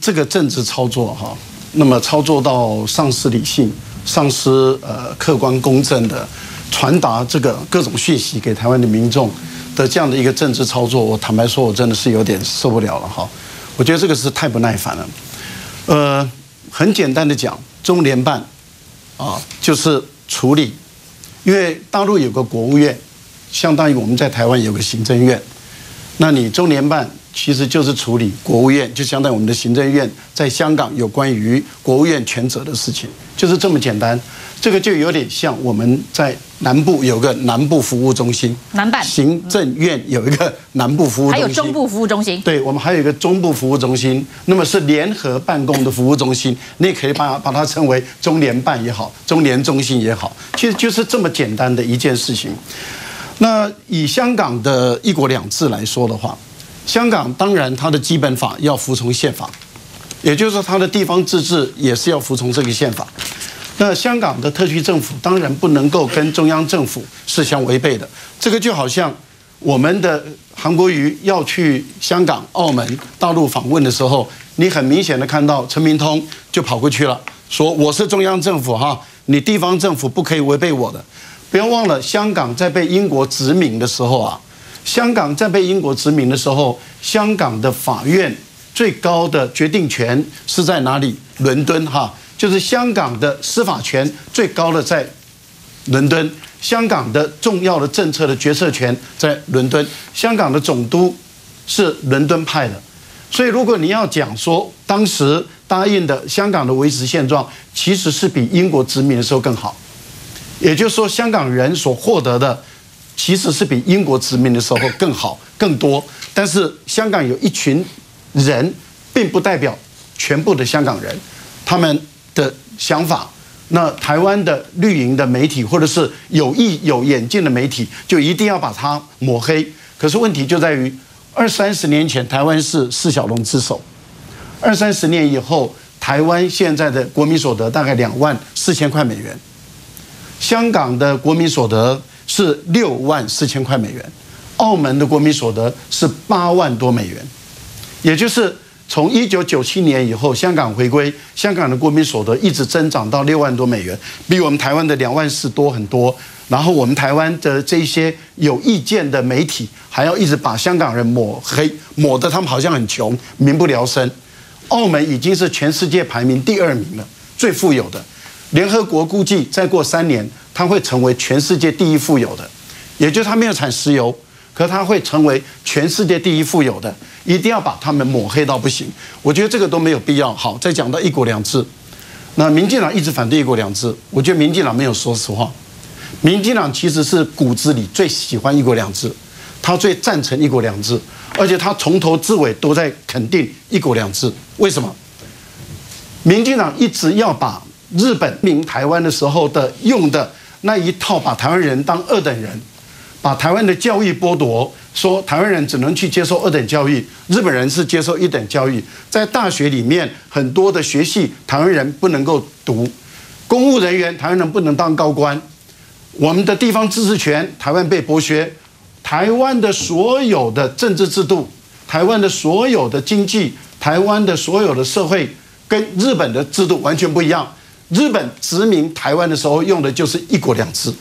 这个政治操作哈，那么操作到丧失理性、丧失呃客观公正的传达这个各种讯息给台湾的民众的这样的一个政治操作，我坦白说，我真的是有点受不了了哈。我觉得这个是太不耐烦了。呃，很简单的讲，中联办啊，就是处理，因为大陆有个国务院，相当于我们在台湾有个行政院，那你中联办。其实就是处理国务院，就相当于我们的行政院在香港有关于国务院权责的事情，就是这么简单。这个就有点像我们在南部有个南部服务中心，南办行政院有一个南部服务中心，还有中部服务中心。对，我们还有一个中部服务中心，那么是联合办公的服务中心，你也可以把把它称为中联办也好，中联中心也好，其实就是这么简单的一件事情。那以香港的一国两制来说的话。香港当然，它的基本法要服从宪法，也就是说，它的地方自治也是要服从这个宪法。那香港的特区政府当然不能够跟中央政府是相违背的。这个就好像我们的韩国瑜要去香港、澳门、大陆访问的时候，你很明显的看到陈明通就跑过去了，说我是中央政府哈，你地方政府不可以违背我的。不要忘了，香港在被英国殖民的时候啊。香港在被英国殖民的时候，香港的法院最高的决定权是在哪里？伦敦哈，就是香港的司法权最高的在伦敦。香港的重要的政策的决策权在伦敦。香港的总督是伦敦派的。所以，如果你要讲说当时答应的香港的维持现状，其实是比英国殖民的时候更好。也就是说，香港人所获得的。其实是比英国殖民的时候更好、更多，但是香港有一群人，并不代表全部的香港人，他们的想法。那台湾的绿营的媒体，或者是有意有眼镜的媒体，就一定要把它抹黑。可是问题就在于，二三十年前台湾是四小龙之首，二三十年以后，台湾现在的国民所得大概两万四千块美元，香港的国民所得。是六万四千块美元，澳门的国民所得是八万多美元，也就是从一九九七年以后，香港回归，香港的国民所得一直增长到六万多美元，比我们台湾的两万四多很多。然后我们台湾的这些有意见的媒体，还要一直把香港人抹黑，抹得他们好像很穷，民不聊生。澳门已经是全世界排名第二名了，最富有的。联合国估计再过三年。它会成为全世界第一富有的，也就是它没有产石油，可它会成为全世界第一富有的，一定要把他们抹黑到不行。我觉得这个都没有必要。好，再讲到一国两制，那民进党一直反对一国两制，我觉得民进党没有说实话。民进党其实是骨子里最喜欢一国两制，他最赞成一国两制，而且他从头至尾都在肯定一国两制。为什么？民进党一直要把日本民台湾的时候的用的。那一套把台湾人当二等人，把台湾的教育剥夺，说台湾人只能去接受二等教育，日本人是接受一等教育，在大学里面很多的学系台湾人不能够读，公务人员台湾人不能当高官，我们的地方自治权台湾被剥削，台湾的所有的政治制度，台湾的所有的经济，台湾的所有的社会跟日本的制度完全不一样。日本殖民台湾的时候用的就是一国两制，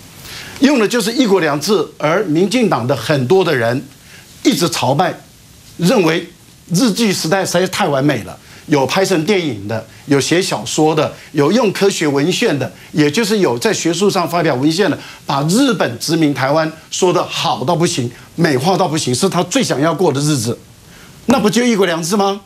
用的就是一国两制，而民进党的很多的人一直朝拜，认为日据时代实在太完美了，有拍成电影的，有写小说的，有用科学文献的，也就是有在学术上发表文献的，把日本殖民台湾说的好到不行，美化到不行，是他最想要过的日子，那不就一国两制吗？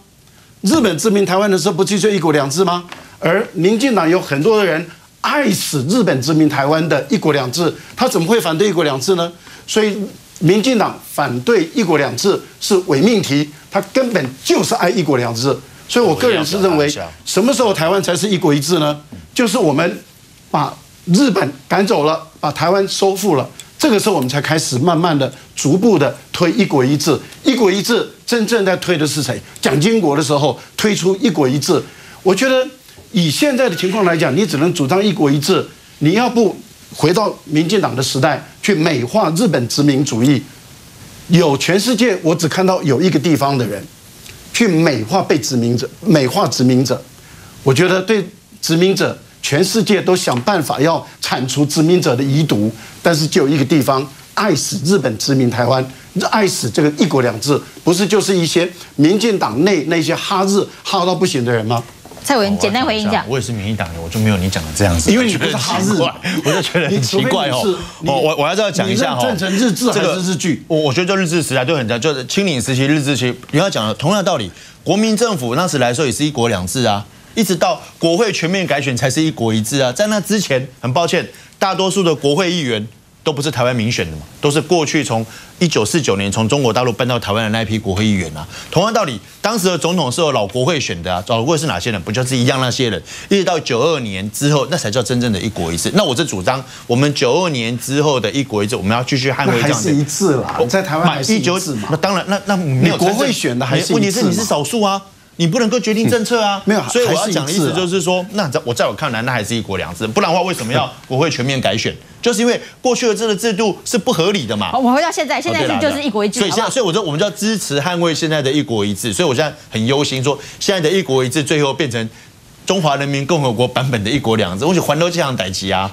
日本殖民台湾的时候不就就一国两制吗？而民进党有很多的人爱死日本殖民台湾的一国两制，他怎么会反对一国两制呢？所以民进党反对一国两制是伪命题，他根本就是爱一国两制。所以我个人是认为，什么时候台湾才是一国一制呢？就是我们把日本赶走了，把台湾收复了，这个时候我们才开始慢慢的、逐步的推一国一制。一国一制真正在推的是谁？蒋经国的时候推出一国一制，我觉得。以现在的情况来讲，你只能主张一国一制。你要不回到民进党的时代去美化日本殖民主义，有全世界我只看到有一个地方的人，去美化被殖民者，美化殖民者。我觉得对殖民者，全世界都想办法要铲除殖民者的遗毒，但是就有一个地方爱死日本殖民台湾，爱死这个一国两制，不是就是一些民进党内那些哈日哈到不行的人吗？蔡委员简单回应一下，我也是民进党的，我就没有你讲的这样子，因为你不是哈日，我就觉得很奇怪哦。我，我我要再讲一下哈，成日治还是日剧？我我觉得就日治时代就很像，就是清领时期、日治期，你要讲的同样的道理，国民政府那时来说也是一国两制啊，一直到国会全面改选才是一国一制啊，在那之前，很抱歉，大多数的国会议员。都不是台湾民选的嘛，都是过去从一九四九年从中国大陆搬到台湾的那一批国会议员啊。同样道理，当时的总统是由老国会选的啊，老国会是哪些人？不就是一样那些人？一直到九二年之后，那才叫真正的一国一制。那我是主张，我们九二年之后的一国一制，我们要继续捍卫这样的。一致啦，在台湾还是一致嘛？那当然，那那没有国会选的还是问题是你是少数啊。你不能够决定政策啊，没有，所以我要讲的意思就是说，那在我在我看来，那还是一国两制，不然的话，为什么要国会全面改选？就是因为过去的这个制度是不合理的嘛。我们回到现在，现在是就是一国一制，所以现在，所以我说我们就要支持捍卫现在的一国一制。所以我现在很忧心，说现在的一国一制最后变成中华人民共和国版本的一国两制，我就还都这样歹气啊。